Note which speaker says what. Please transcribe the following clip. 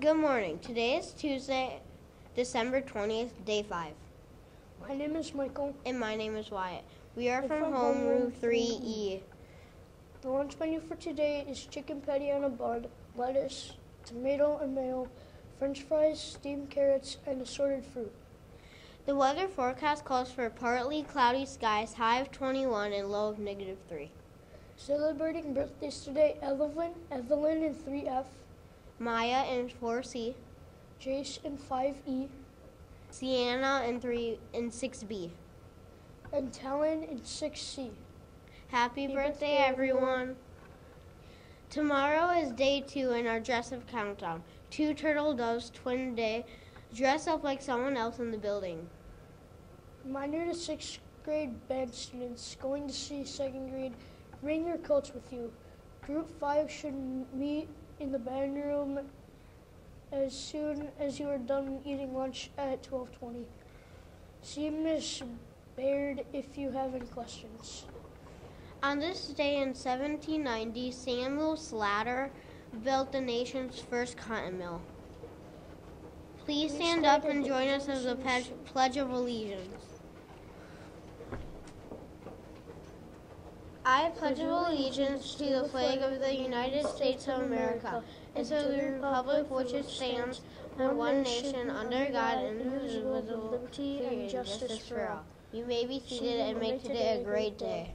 Speaker 1: Good morning. Today is Tuesday, December 20th, day 5.
Speaker 2: My name is Michael.
Speaker 1: And my name is Wyatt. We are from
Speaker 2: from
Speaker 1: homeroom
Speaker 2: homeroom
Speaker 1: 3E.
Speaker 2: The lunch menu for today is chicken patty on a bun, lettuce, tomato and mayo, french fries, steamed carrots, and assorted fruit.
Speaker 1: The weather forecast calls for partly cloudy skies, high of 21 and low of negative 3.
Speaker 2: Celebrating birthdays today, Evelyn, Evelyn and 3F,
Speaker 1: Maya in 4C,
Speaker 2: Jace in 5E,
Speaker 1: Sienna in 3 and 6B.
Speaker 2: and Talon in 6C.
Speaker 1: Happy
Speaker 2: Happy
Speaker 1: birthday,
Speaker 2: birthday,
Speaker 1: everyone. Tomorrow is day two in our dress up countdown. Two turtle doves, twin day. Dress up like someone else in the building.
Speaker 2: Reminder to sixth grade band students going to see second grade, bring your coats with you. Group five should meet in the band room as soon as you are done eating lunch at 12:20. See Miss Baird if you have any questions.
Speaker 1: On this day in 1790, Samuel Slater built the nation's first cotton mill. Please stand up
Speaker 2: and
Speaker 1: join us as the pledge, pledge of Allegiance. I pledge allegiance to the flag of the United States of America and to the republic which it stands, one nation under God, indivisible, with liberty and justice for all. You may be seated and make today a great day.